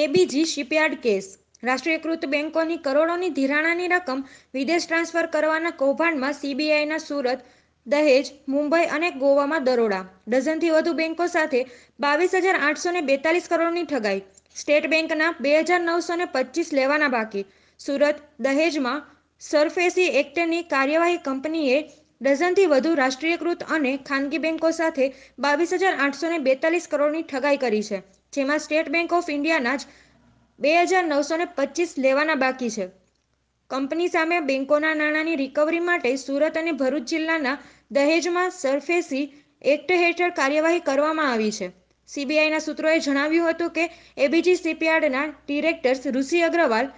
ABG shipyard case. રાષ્ટ્રીયકૃત બેન્કોની કરોડોની ધિરાણાની રકમ વિદેશ ટ્રાન્સફર કરવાના કૌભાંડમાં સીબીઆઈના સુરત, દહેજ, મુંબઈ અને ગોવામાં દરોડા. ડઝનથી વધુ બેન્કો સાથે બાવીસ હજાર આઠસો ને બેતાલીસ કરોડની ઠગાઈ. સ્ટેટ બેન્કના બે હજાર નવસો ને પચીસ લેવાના બાકી. સુરત, દહેજમાં સરફેસી એક્ટની કાર્યવાહી કંપનીએ ડઝનથી વધુ રાષ્ટ્રીયકૃત અને ખાનગી બેન્કો સાથે બાવીસ હજાર આઠસો ને બેતાલીસ કરોડની ઠગાઈ કરી છે, જેમાં સ્ટેટ બેન્ક ઓફ ઇન્ડિયાના જ બે હજાર નવસો ને પચીસ લેવાના બાકી છે. કંપની સામે બેન્કોના નાણાંની રિકવરી માટે સુરત અને ભરૂચ જિલ્લાના દહેજમાં સરફેસી એક્ટ હેઠળ કાર્યવાહી કરવામાં આવી છે. સીબીઆઈના સૂત્રોએ જણાવ્યું હતું કે, એબીજી સીપીયાર્ડના ડિરેક્ટર્સ ઋષિ અગ્રવાલ,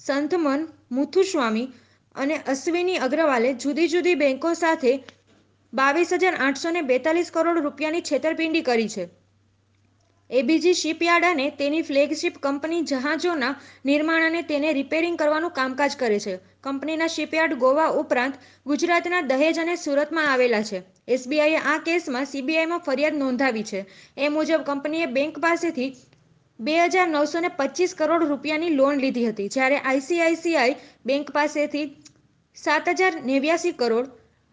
સંથમન, મુથુસ્વામી અને અશ્વિની અગ્રવાલે જુદી જુદી બેન્કો સાથે બાવીસ હજાર આઠસો ને બેતાલીસ કરોડ રૂપિયાની છેતરપિંડી કરી છે. એબીજી શિપયાર્ડ અને તેની ફ્લેગશિપ કંપની જહાજોના નિર્માણ અને તેને રિપેરિંગ કરવાનું કામકાજ કરે છે. કંપનીના શિપયાર્ડ ગોવા ઉપરાંત ગુજરાતના દહેજ અને સુરતમાં આવેલા છે. એસબીઆઈએ આ કેસમાં સીબીઆઈમાં ફરિયાદ નોંધાવી છે. એ મુજબ કંપનીએ બેંક પાસેથી બે હજાર નવસો ને પચીસ કરોડ રૂપિયાની લોન લીધી હતી. જ્યારે આઈસીઆઈસીઆઈ બેંક પાસેથી સાત હજાર નેવ્યાસી કરોડ,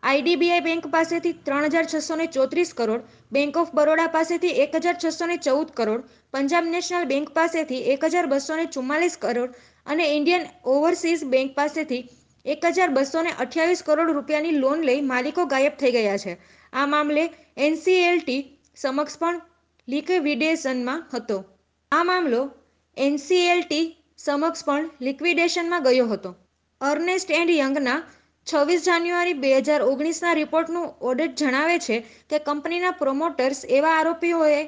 આઈડીબીઆઈ બેંક પાસેથી ત્રણ હજાર છસો ને ચોત્રીસ કરોડ, બેંક ઓફ બરોડા પાસેથી એક હજાર છસો ને ચૌદ કરોડ, પંજાબ નેશનલ બેંક પાસેથી એક હજાર બસો ને ચુમ્માલીસ કરોડ અને ઇન્ડિયન ઓવરસીઝ બેંક પાસેથી એક હજાર બસો ને અઠ્યાવીસ કરોડ રૂપિયાની લોન લઈ માલિકો ગાયબ થઈ ગયા છે. આ મામલે એનસીએલટી સમક્ષ પણ લિક્વિડેશનમાં હતો. આ મામલો એનસીએલટી સમક્ષ પણ લિક્વિડેશનમાં ગયો હતો. અર્નેસ્ટ એન્ડ યંગના છવ્વીસ જાન્યુઆરી બે હજાર ઓગણીસના રિપોર્ટનું ઓડિટ જણાવે છે કે કંપનીના પ્રોમોટર્સ એવા આરોપીઓએ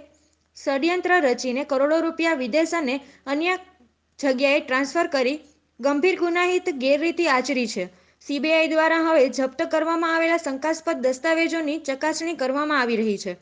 ષડયંત્ર રચીને કરોડો રૂપિયા વિદેશ અને અન્ય જગ્યાએ ટ્રાન્સફર કરી ગંભીર ગુનાહિત ગેરરીતિ આચરી છે. સીબીઆઈ દ્વારા હવે જપ્ત કરવામાં આવેલા શંકાસ્પદ દસ્તાવેજોની ચકાસણી કરવામાં આવી રહી છે.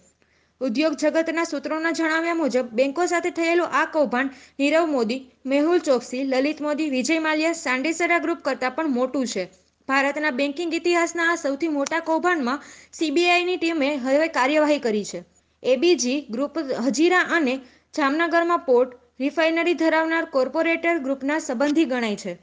ઉદ્યોગ જગતના સૂત્રોના જણાવ્યા મુજબ બેન્કો સાથે થયેલું આ કૌભાંડ નીરવ મોદી, મેહુલ ચોકસી, લલિત મોદી, વિજય માલ્યા, સાંડેસરા ગ્રુપ કરતાં પણ મોટું છે. ભારતના બેન્કિંગ ઇતિહાસના આ સૌથી મોટા કૌભાંડમાં સીબીઆઈની ટીમે હવે કાર્યવાહી કરી છે. એબીજી ગ્રુપ હજીરા અને જામનગરમાં પોર્ટ રિફાઇનરી ધરાવનાર કોર્પોરેટર ગ્રુપના સંબંધી ગણાય છે.